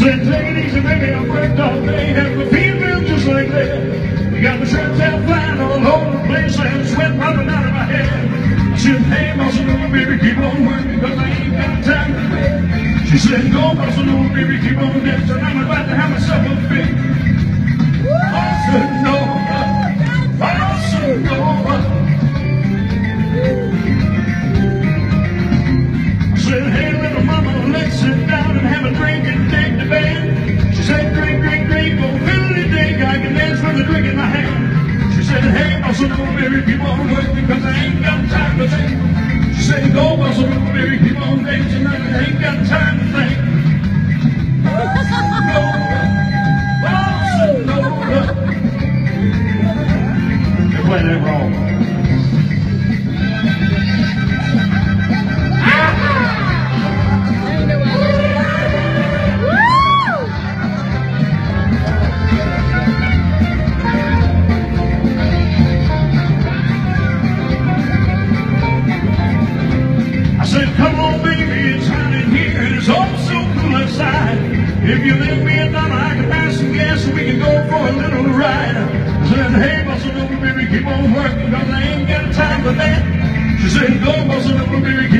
said, take it easy, baby, I worked all day, have feet feel just like that. You got the shirt down flying all over the place, and sweat popping out of my head. I said, hey, bossa nova, baby, keep on working, cause I ain't got time to wait. She said, go, bossa nova, baby, keep on dancing, I'm about to have myself a nova. I said, hey, little mama, let's sit down and have a drink baby, keep on working, cause I ain't got time to think. She said, go, nova, baby, keep on dancing, I ain't got time to think. Bossa nova, bossa nova. You're playing that wrong. Said, come on, baby, it's hot in here and it's all so cool outside. If you lend me a dollar, I can buy some gas and we can go for a little ride. I said, hey, bossa nova, baby, keep on working, cause I ain't got time for that. She said, go, bossa nova, baby,